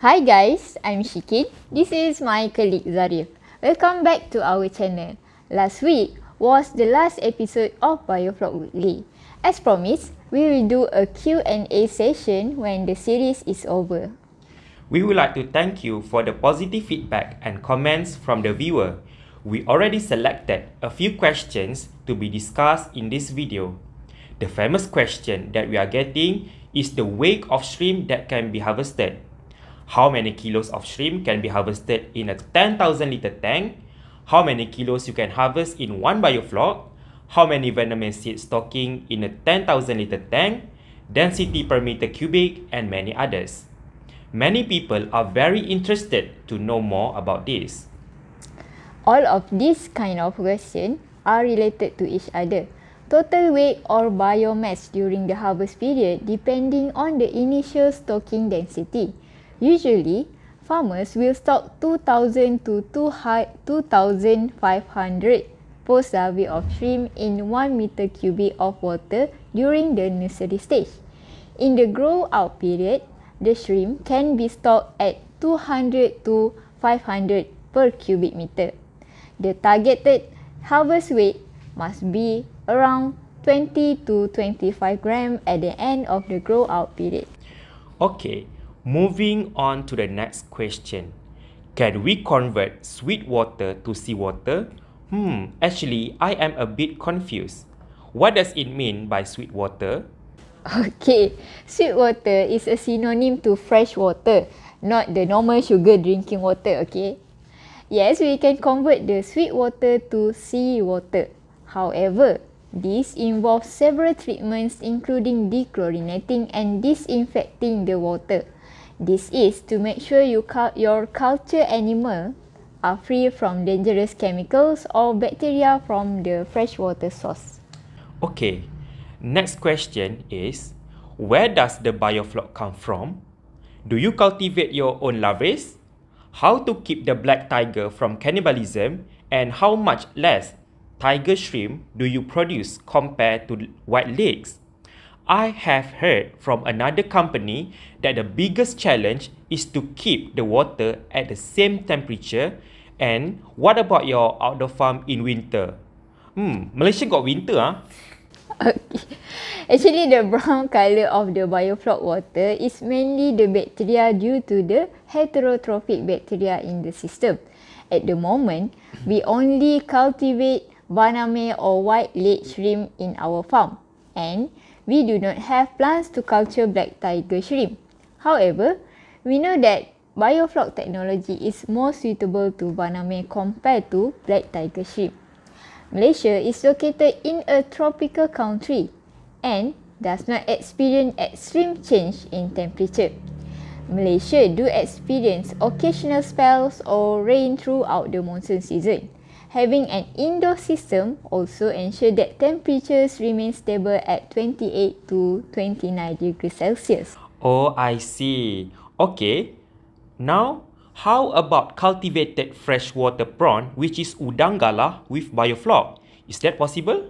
Hi guys, I'm Shikin. This is my colleague Zarif. Welcome back to our channel. Last week was the last episode of Biofloc Weekly. As promised, we will do a Q&A session when the series is over. We would like to thank you for the positive feedback and comments from the viewer. We already selected a few questions to be discussed in this video. The famous question that we are getting is the weight of shrimp that can be harvested. How many kilos of shrimp can be harvested in a 10,000 liter tank? How many kilos you can harvest in one biofloc, How many vaname seed stocking in a 10,000 liter tank? Density per meter cubic and many others. Many people are very interested to know more about this. All of these kind of questions are related to each other. Total weight or biomass during the harvest period depending on the initial stocking density. Usually, farmers will stock 2,000 to 2,500 post-larvae of shrimp in 1 meter cubic of water during the nursery stage. In the grow-out period, the shrimp can be stocked at 200 to 500 per cubic meter. The targeted harvest weight must be around 20 to 25 gram at the end of the grow out period. Okay, moving on to the next question. Can we convert sweet water to seawater? Hmm, actually, I am a bit confused. What does it mean by sweet water? Okay, sweet water is a synonym to fresh water, not the normal sugar drinking water, okay? Yes, we can convert the sweet water to seawater. However, this involves several treatments including dechlorinating and disinfecting the water. This is to make sure you your culture animal are free from dangerous chemicals or bacteria from the freshwater source. Okay, Next question is, where does the biofloc come from? Do you cultivate your own larvae? How to keep the black tiger from cannibalism and how much less tiger shrimp do you produce compared to white legs? I have heard from another company that the biggest challenge is to keep the water at the same temperature and what about your outdoor farm in winter? Hmm, Malaysia got winter ah. Okay. Actually, the brown colour of the biofloc water is mainly the bacteria due to the heterotrophic bacteria in the system. At the moment, we only cultivate vaname or white leg shrimp in our farm and we do not have plans to culture black tiger shrimp. However, we know that bioflok technology is more suitable to baname compared to black tiger shrimp. Malaysia is located in a tropical country and does not experience extreme change in temperature. Malaysia do experience occasional spells or rain throughout the monsoon season. Having an indoor system also ensure that temperatures remain stable at 28 to 29 degrees Celsius. Oh, I see. Okay. Now, How about cultivated freshwater prawn which is udang galah with biofloc? Is that possible?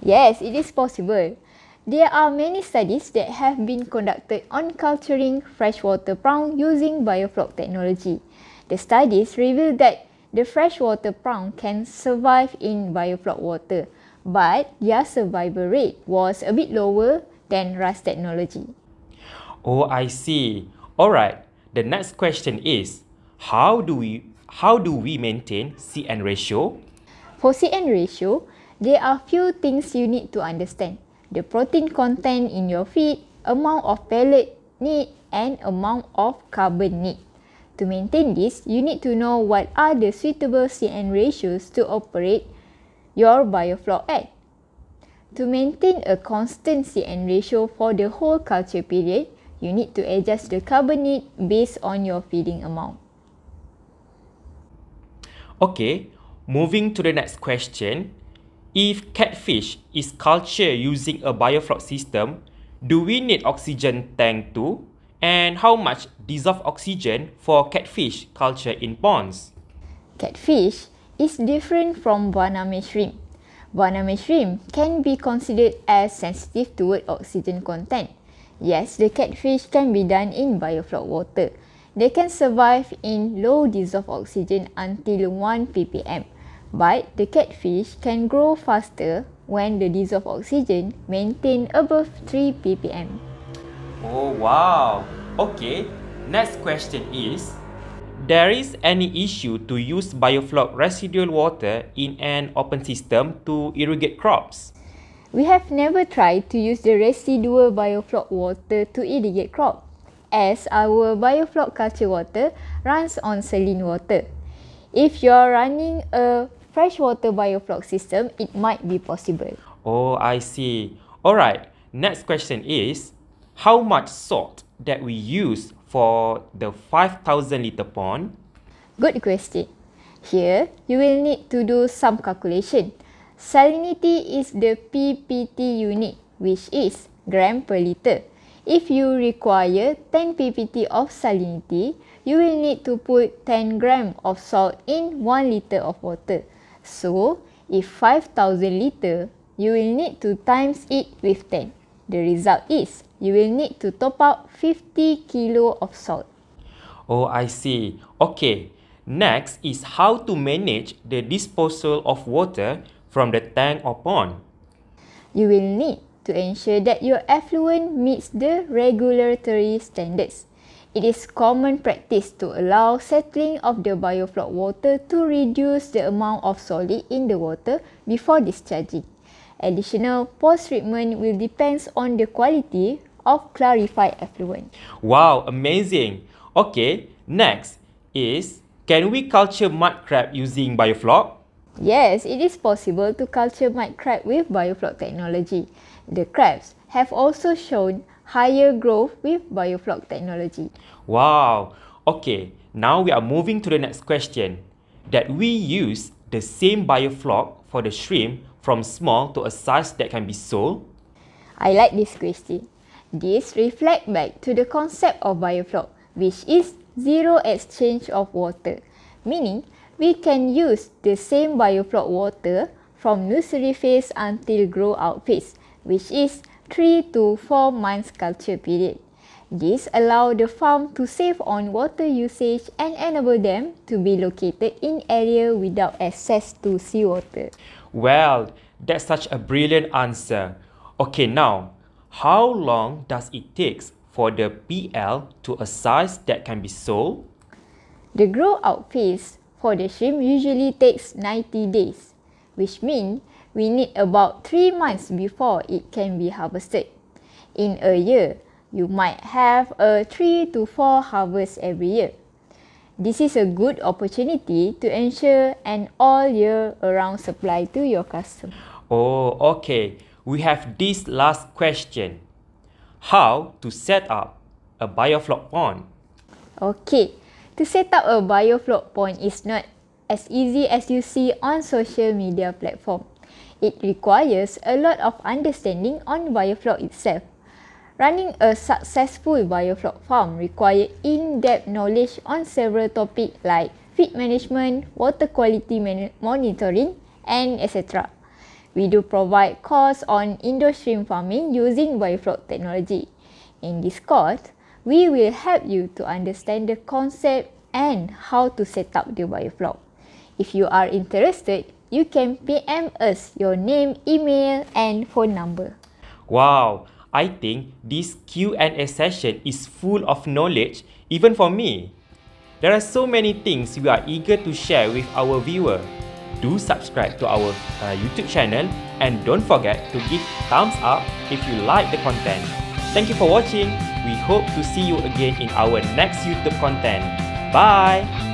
Yes, it is possible. There are many studies that have been conducted on culturing freshwater prawn using biofloc technology. The studies reveal that the freshwater prawn can survive in biofloc water, but their survival rate was a bit lower than RAS technology. Oh, I see. Alright, the next question is, how do we how do we maintain CN ratio? For CN ratio, there are few things you need to understand. The protein content in your feed, amount of pellet need and amount of carbon need. To maintain this, you need to know what are the suitable CN ratios to operate your biofloc at. To maintain a constant CN ratio for the whole culture period, you need to adjust the carbon need based on your feeding amount. Okay, moving to the next question. If catfish is cultured using a biofloc system, do we need oxygen tank too? And how much dissolved oxygen for catfish culture in ponds? Catfish is different from Vaname shrimp. Vaname shrimp can be considered as sensitive toward oxygen content. Yes, the catfish can be done in biofloc water. They can survive in low dissolved oxygen until 1 ppm, but the catfish can grow faster when the dissolved oxygen maintain above 3 ppm. Oh wow. Okay. Next question is there is any issue to use biofloc residual water in an open system to irrigate crops? We have never tried to use the residual biofloc water to irrigate crops as our biofloc culture water runs on saline water. If you're running a freshwater biofloc system, it might be possible. Oh, I see. Alright, next question is how much salt that we use for the 5000 liter pond? Good question. Here, you will need to do some calculation. Salinity is the PPT unit, which is gram per liter. If you require 10 ppt of salinity, you will need to put 10 gram of salt in 1 liter of water. So, if 5000 liter, you will need to times it with 10. The result is, you will need to top up 50 kilo of salt. Oh, I see. Okay. Next is how to manage the disposal of water from the tank or pond. You will need to ensure that your effluent meets the regulatory standards. It is common practice to allow settling of the biofloc water to reduce the amount of solid in the water before discharging. Additional post-treatment will depend on the quality of clarified effluent. Wow, amazing. Okay, next is can we culture mud crab using biofloc? Yes, it is possible to culture mud crab with biofloc technology. The crabs have also shown higher growth with biofloc technology. Wow. Okay, now we are moving to the next question. That we use the same biofloc for the shrimp from small to a size that can be sold? I like this question. This reflects back to the concept of biofloc, which is zero exchange of water, meaning we can use the same biofloc water from nursery phase until grow out phase which is 3 to 4 months culture period. This allows the farm to save on water usage and enable them to be located in area without access to seawater. Well, that's such a brilliant answer. Okay, now, how long does it take for the PL to a size that can be sold? The grow out phase for the shrimp usually takes 90 days, which means we need about 3 months before it can be harvested. In a year, you might have a 3 to 4 harvests every year. This is a good opportunity to ensure an all year around supply to your customer. Oh, okay. We have this last question. How to set up a biofloc pond? Okay. To set up a biofloc pond is not as easy as you see on social media platform. it requires a lot of understanding on biofloc itself. Running a successful biofloc farm requires in-depth knowledge on several topics like feed management, water quality monitoring, and etc. We do provide course on indoor shrimp farming using biofloc technology. In this course, we will help you to understand the concept and how to set up the biofloc. If you are interested, you can PM us your name, email and phone number. Wow, I think this Q&A session is full of knowledge even for me. There are so many things we are eager to share with our viewer. Do subscribe to our uh, YouTube channel and don't forget to give thumbs up if you like the content. Thank you for watching. We hope to see you again in our next YouTube content. Bye!